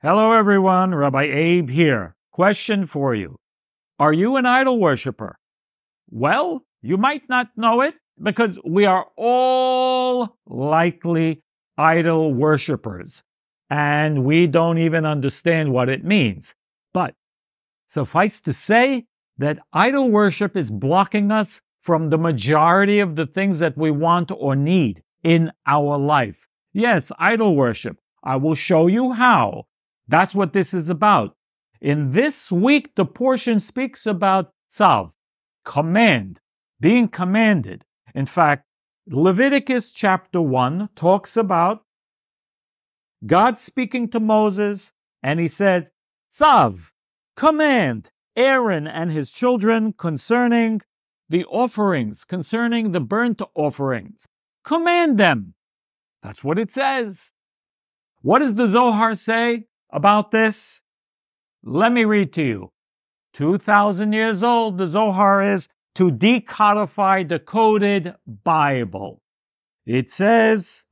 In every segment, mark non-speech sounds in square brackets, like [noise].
Hello, everyone. Rabbi Abe here. Question for you Are you an idol worshiper? Well, you might not know it because we are all likely idol worshipers and we don't even understand what it means. But suffice to say that idol worship is blocking us from the majority of the things that we want or need in our life. Yes, idol worship. I will show you how. That's what this is about. In this week, the portion speaks about tzav, command, being commanded. In fact, Leviticus chapter 1 talks about God speaking to Moses, and he says, Tzav, command Aaron and his children concerning the offerings, concerning the burnt offerings. Command them. That's what it says. What does the Zohar say about this? Let me read to you. 2,000 years old, the Zohar is to decodify the coded Bible. It says,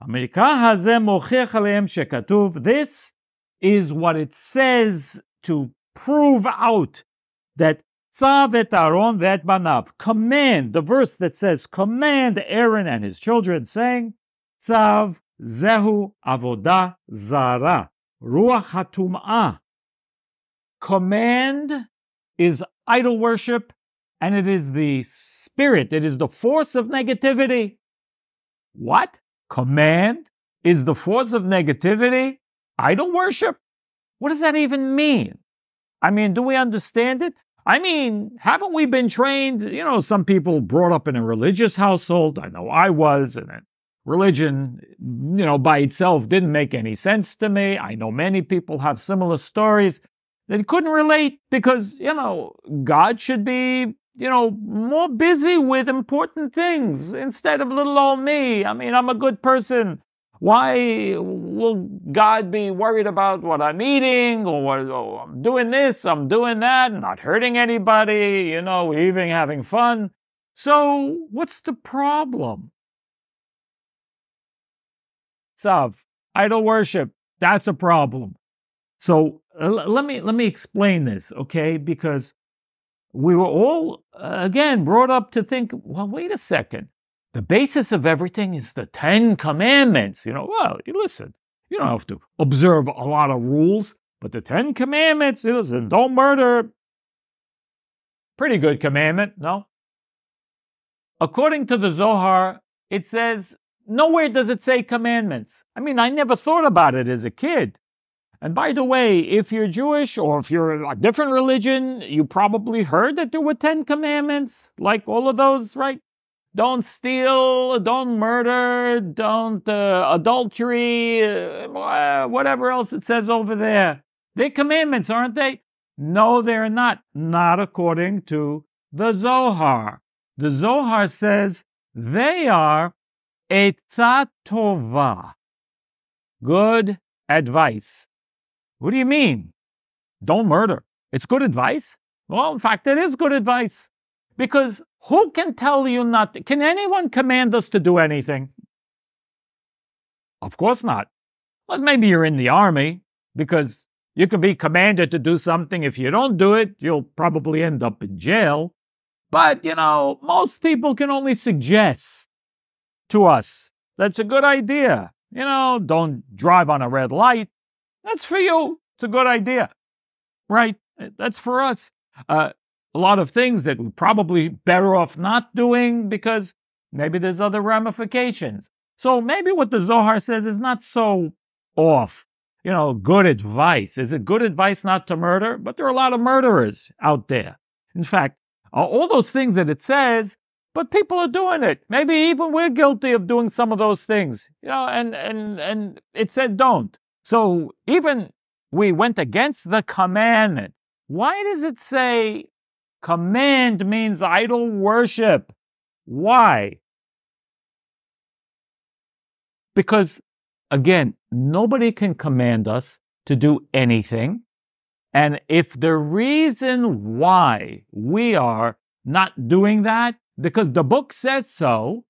this is what it says to prove out that Tzav et Aaron vet banav, command, the verse that says, command Aaron and his children, saying, Tzav zehu avodah zara, ruach hatum'ah. Command is idol worship, and it is the spirit, it is the force of negativity. What? Command is the force of negativity? Idol worship? What does that even mean? I mean, do we understand it? I mean, haven't we been trained? You know, some people brought up in a religious household. I know I was, and religion, you know, by itself didn't make any sense to me. I know many people have similar stories that couldn't relate because, you know, God should be you know, more busy with important things instead of little old me. I mean, I'm a good person. Why will God be worried about what I'm eating or what oh, I'm doing this, I'm doing that, not hurting anybody, you know, even having fun? So, what's the problem? Tzav, idol worship, that's a problem. So, uh, let me let me explain this, okay? Because we were all, uh, again, brought up to think, well, wait a second. The basis of everything is the Ten Commandments. You know, well, you listen, you don't have to observe a lot of rules, but the Ten Commandments, listen, don't murder. Pretty good commandment, no? According to the Zohar, it says, nowhere does it say commandments. I mean, I never thought about it as a kid. And by the way, if you're Jewish or if you're a different religion, you probably heard that there were 10 commandments, like all of those, right? Don't steal, don't murder, don't uh, adultery, uh, whatever else it says over there. They're commandments, aren't they? No, they're not. Not according to the Zohar. The Zohar says they are etzatova, good advice. What do you mean? Don't murder. It's good advice? Well, in fact, it is good advice. Because who can tell you not to? Can anyone command us to do anything? Of course not. Well, maybe you're in the army because you can be commanded to do something. If you don't do it, you'll probably end up in jail. But, you know, most people can only suggest to us that's a good idea. You know, don't drive on a red light. That's for you. It's a good idea, right? That's for us. Uh, a lot of things that we're probably better off not doing because maybe there's other ramifications. So maybe what the Zohar says is not so off. You know, good advice. Is it good advice not to murder? But there are a lot of murderers out there. In fact, all those things that it says, but people are doing it. Maybe even we're guilty of doing some of those things. You know, and and and it said don't. So even we went against the commandment. Why does it say command means idol worship? Why? Because, again, nobody can command us to do anything. And if the reason why we are not doing that, because the book says so,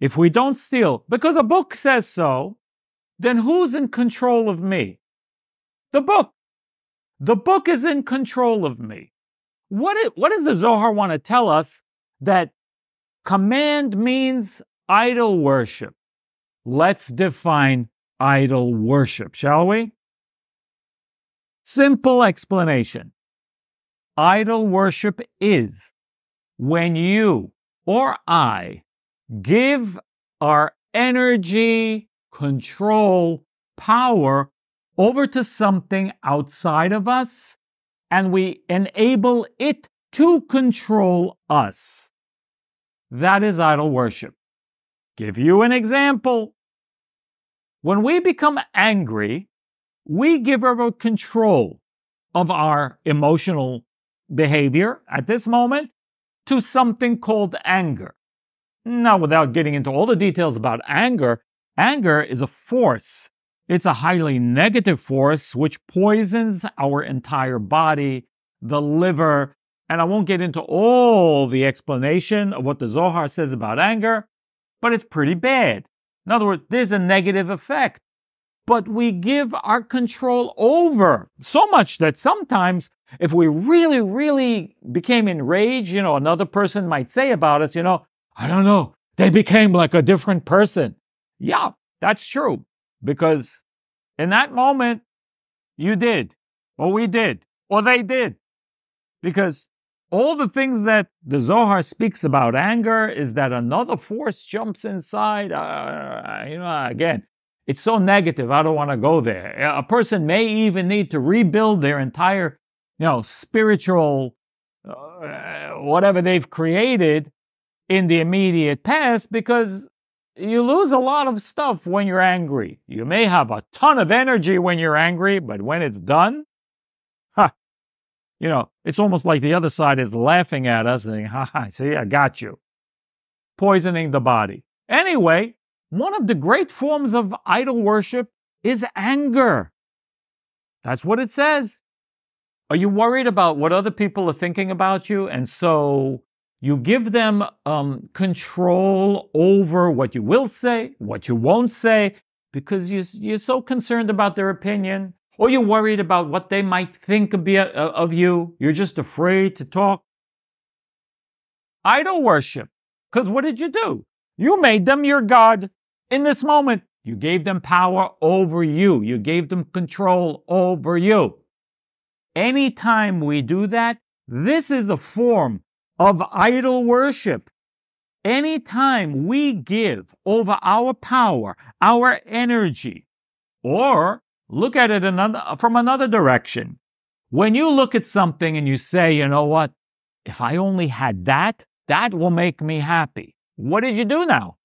if we don't steal, because a book says so, then who's in control of me? The book. The book is in control of me. What, is, what does the Zohar want to tell us that command means idol worship? Let's define idol worship, shall we? Simple explanation. Idol worship is when you or I give our energy, control, power over to something outside of us and we enable it to control us. That is idol worship. Give you an example. When we become angry, we give over control of our emotional behavior at this moment to something called anger. Now, without getting into all the details about anger, anger is a force. It's a highly negative force which poisons our entire body, the liver, and I won't get into all the explanation of what the Zohar says about anger, but it's pretty bad. In other words, there's a negative effect. But we give our control over so much that sometimes if we really, really became enraged, you know, another person might say about us, you know, I don't know, they became like a different person. Yeah, that's true. Because in that moment, you did, or we did, or they did. Because all the things that the Zohar speaks about anger is that another force jumps inside. Uh, you know, again, it's so negative. I don't want to go there. A person may even need to rebuild their entire you know, spiritual, uh, whatever they've created in the immediate past because you lose a lot of stuff when you're angry. You may have a ton of energy when you're angry, but when it's done, [laughs] ha, you know, it's almost like the other side is laughing at us and, ha, ha, see, I got you. Poisoning the body. Anyway, one of the great forms of idol worship is anger. That's what it says. Are you worried about what other people are thinking about you? And so you give them um, control over what you will say, what you won't say, because you, you're so concerned about their opinion, or you're worried about what they might think of, uh, of you. You're just afraid to talk. Idol worship. Because what did you do? You made them your God in this moment. You gave them power over you. You gave them control over you. Anytime we do that, this is a form of idol worship. Anytime we give over our power, our energy, or look at it another, from another direction. When you look at something and you say, you know what, if I only had that, that will make me happy. What did you do now?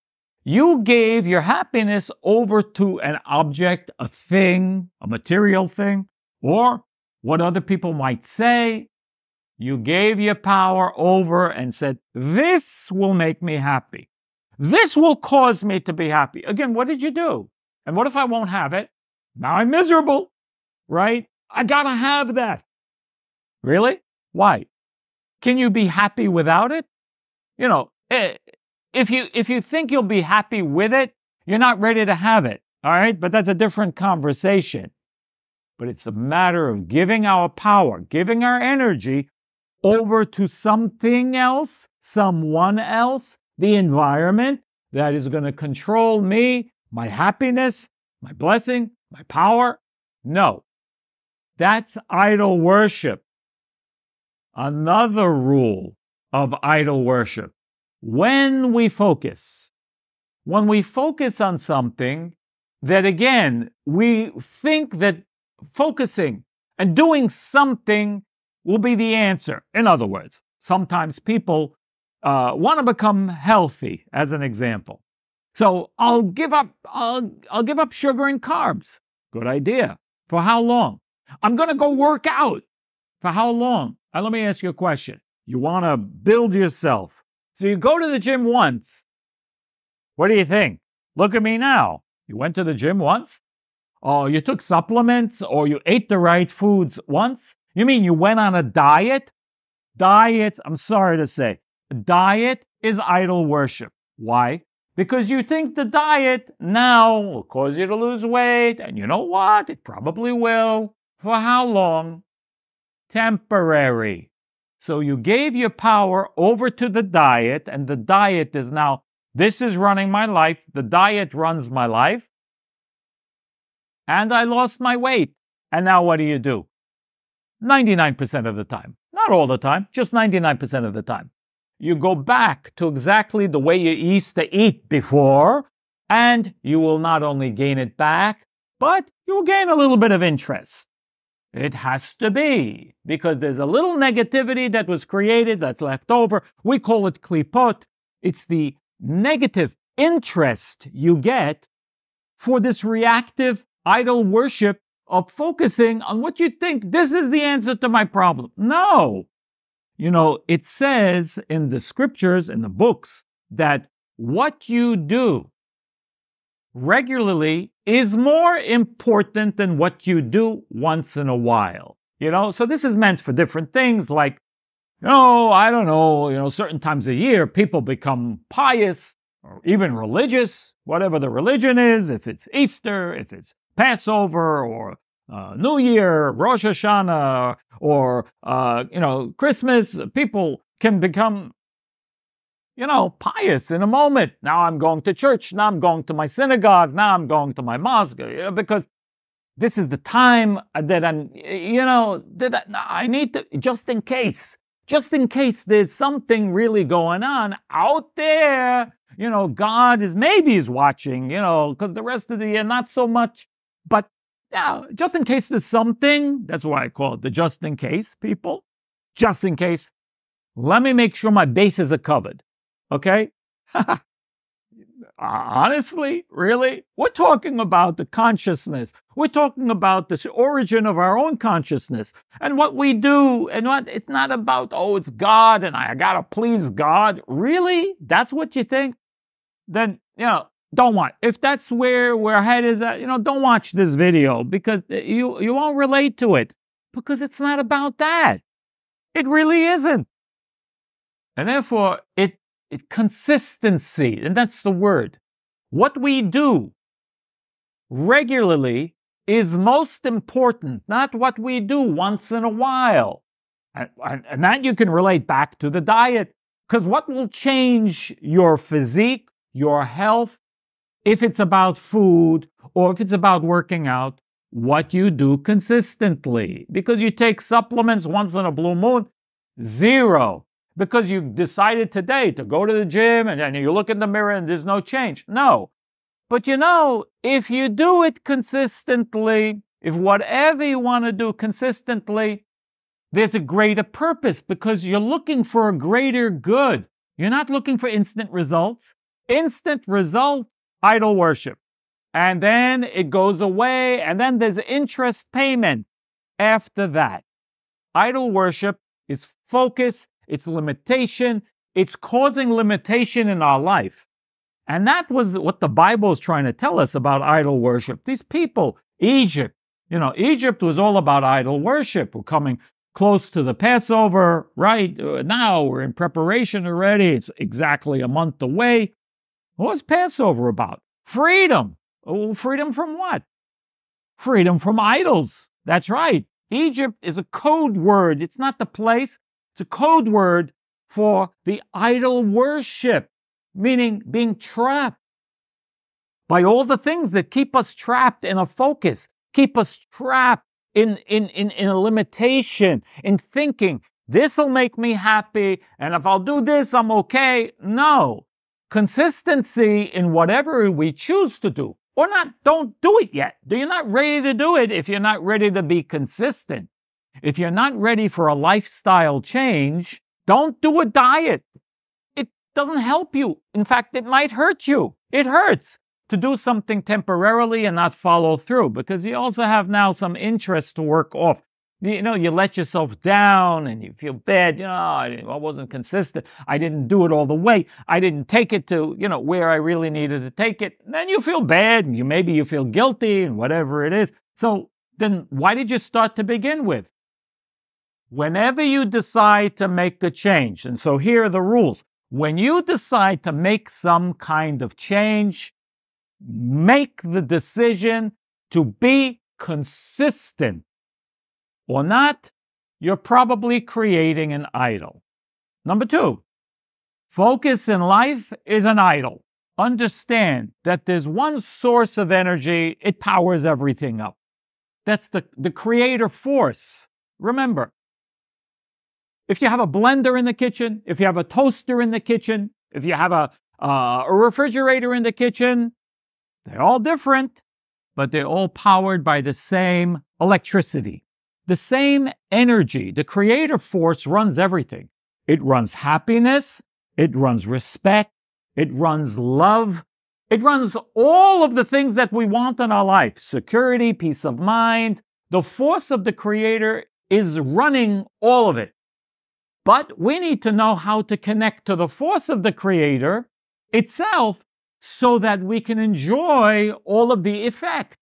You gave your happiness over to an object, a thing, a material thing, or what other people might say. You gave your power over and said, This will make me happy. This will cause me to be happy. Again, what did you do? And what if I won't have it? Now I'm miserable, right? I gotta have that. Really? Why? Can you be happy without it? You know, eh, if you if you think you'll be happy with it, you're not ready to have it. All right? But that's a different conversation but it's a matter of giving our power, giving our energy over to something else, someone else, the environment that is going to control me, my happiness, my blessing, my power. No, that's idol worship. Another rule of idol worship. When we focus, when we focus on something that again, we think that focusing and doing something will be the answer. In other words, sometimes people uh, want to become healthy, as an example. So I'll give up. I'll, I'll give up sugar and carbs. Good idea. For how long? I'm going to go work out. For how long? Now, let me ask you a question. You want to build yourself. So you go to the gym once. What do you think? Look at me now. You went to the gym once? Oh, you took supplements or you ate the right foods once? You mean you went on a diet? Diets, I'm sorry to say, diet is idol worship. Why? Because you think the diet now will cause you to lose weight, and you know what? It probably will. For how long? Temporary. So you gave your power over to the diet, and the diet is now, this is running my life. The diet runs my life. And I lost my weight. And now what do you do? 99% of the time. Not all the time, just 99% of the time. You go back to exactly the way you used to eat before, and you will not only gain it back, but you will gain a little bit of interest. It has to be, because there's a little negativity that was created that's left over. We call it klipot. It's the negative interest you get for this reactive idol worship of focusing on what you think this is the answer to my problem. No. You know, it says in the scriptures, in the books, that what you do regularly is more important than what you do once in a while. You know, so this is meant for different things like, oh, I don't know, you know, certain times a year people become pious or even religious, whatever the religion is, if it's Easter, if it's Passover or uh, New Year, Rosh Hashanah, or uh, you know Christmas, people can become you know pious in a moment. Now I'm going to church. Now I'm going to my synagogue. Now I'm going to my mosque because this is the time that I'm. You know that I need to just in case, just in case there's something really going on out there. You know, God is maybe is watching. You know, because the rest of the year not so much. But yeah, just in case there's something, that's why I call it the just in case people. Just in case. Let me make sure my bases are covered. Okay? [laughs] Honestly, really? We're talking about the consciousness. We're talking about the origin of our own consciousness and what we do. And what it's not about, oh, it's God and I gotta please God. Really? That's what you think? Then, you know, don't watch. If that's where where head is at, you know, don't watch this video because you you won't relate to it because it's not about that. It really isn't. And therefore, it it consistency, and that's the word. What we do regularly is most important, not what we do once in a while. And, and that you can relate back to the diet. Because what will change your physique, your health, if it's about food or if it's about working out, what you do consistently. Because you take supplements once in a blue moon, zero. Because you decided today to go to the gym and then you look in the mirror and there's no change. No. But you know, if you do it consistently, if whatever you want to do consistently, there's a greater purpose because you're looking for a greater good. You're not looking for instant results. Instant result idol worship. And then it goes away, and then there's interest payment after that. Idol worship is focus, it's limitation, it's causing limitation in our life. And that was what the Bible is trying to tell us about idol worship. These people, Egypt, you know, Egypt was all about idol worship. We're coming close to the Passover, right? Uh, now we're in preparation already. It's exactly a month away. What's Passover about? Freedom. Oh, freedom from what? Freedom from idols. That's right. Egypt is a code word. It's not the place. It's a code word for the idol worship, meaning being trapped by all the things that keep us trapped in a focus, keep us trapped in, in, in, in a limitation, in thinking, this'll make me happy, and if I'll do this, I'm okay. No consistency in whatever we choose to do or not, don't do it yet. Do you're not ready to do it if you're not ready to be consistent. If you're not ready for a lifestyle change, don't do a diet. It doesn't help you. In fact, it might hurt you. It hurts to do something temporarily and not follow through because you also have now some interest to work off you know, you let yourself down and you feel bad. You know, oh, I, wasn't consistent. I didn't do it all the way. I didn't take it to, you know, where I really needed to take it. And then you feel bad and you maybe you feel guilty and whatever it is. So then why did you start to begin with? Whenever you decide to make a change, and so here are the rules. When you decide to make some kind of change, make the decision to be consistent or not, you're probably creating an idol. Number two, focus in life is an idol. Understand that there's one source of energy, it powers everything up. That's the, the creator force. Remember, if you have a blender in the kitchen, if you have a toaster in the kitchen, if you have a, uh, a refrigerator in the kitchen, they're all different, but they're all powered by the same electricity, the same energy. The creator force runs everything. It runs happiness, it runs respect, it runs love, it runs all of the things that we want in our life security, peace of mind. The force of the Creator is running all of it. But we need to know how to connect to the force of the Creator itself so that we can enjoy all of the effect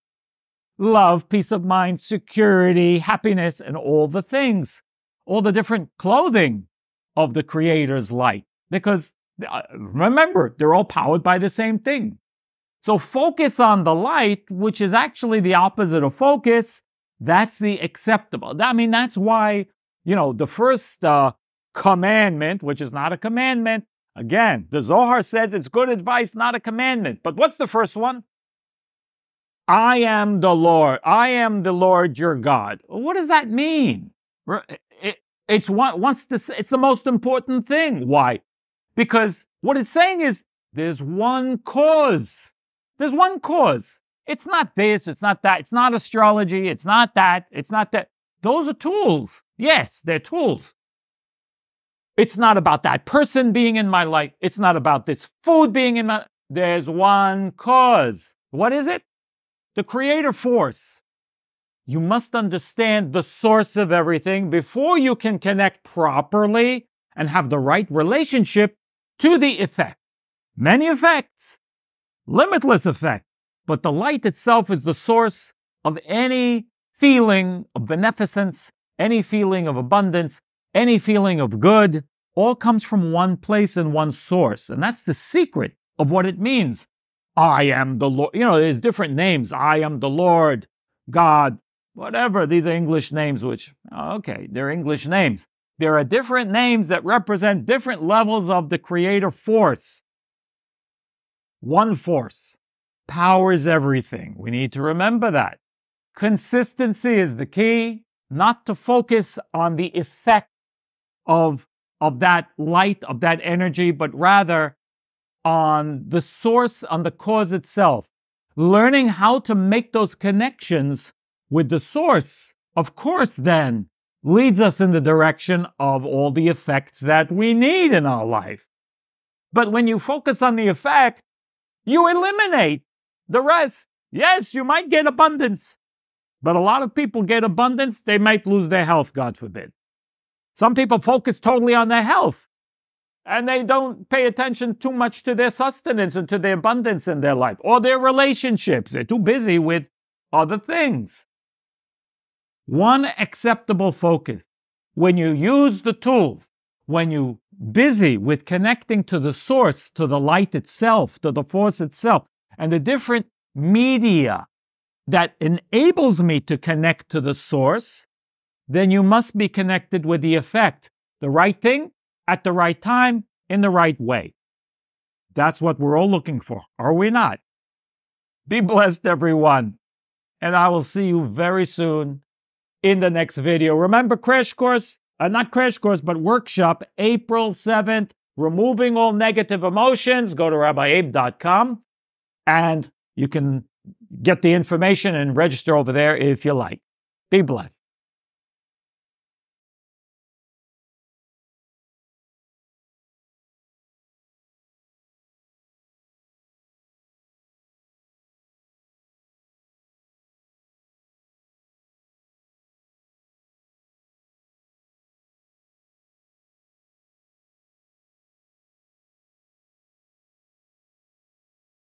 love, peace of mind, security, happiness, and all the things, all the different clothing of the Creator's light. Because uh, remember, they're all powered by the same thing. So focus on the light, which is actually the opposite of focus. That's the acceptable. I mean, that's why, you know, the first uh, commandment, which is not a commandment, again, the Zohar says it's good advice, not a commandment. But what's the first one? I am the Lord. I am the Lord your God. What does that mean? it's once this, it's the most important thing. Why? Because what it's saying is there's one cause. There's one cause. It's not this, it's not that, it's not astrology, it's not that, it's not that. Those are tools. Yes, they're tools. It's not about that person being in my life. It's not about this food being in my There's one cause. What is it? The creator force. You must understand the source of everything before you can connect properly and have the right relationship to the effect. Many effects, limitless effect, but the light itself is the source of any feeling of beneficence, any feeling of abundance, any feeling of good, all comes from one place and one source. And that's the secret of what it means. I am the Lord. You know, there's different names. I am the Lord, God, whatever. These are English names, which, okay, they're English names. There are different names that represent different levels of the creator force. One force powers everything. We need to remember that. Consistency is the key, not to focus on the effect of, of that light, of that energy, but rather on the source, on the cause itself. Learning how to make those connections with the source, of course, then leads us in the direction of all the effects that we need in our life. But when you focus on the effect, you eliminate the rest. Yes, you might get abundance, but a lot of people get abundance, they might lose their health, God forbid. Some people focus totally on their health and they don't pay attention too much to their sustenance and to the abundance in their life or their relationships. They're too busy with other things. One acceptable focus. When you use the tools, when you busy with connecting to the source, to the light itself, to the force itself, and the different media that enables me to connect to the source, then you must be connected with the effect, the right thing at the right time in the right way. That's what we're all looking for, are we not? Be blessed, everyone. And I will see you very soon in the next video. Remember Crash Course, uh, not Crash Course, but Workshop, April 7th, Removing All Negative Emotions. Go to rabbiabe.com and you can get the information and register over there if you like. Be blessed.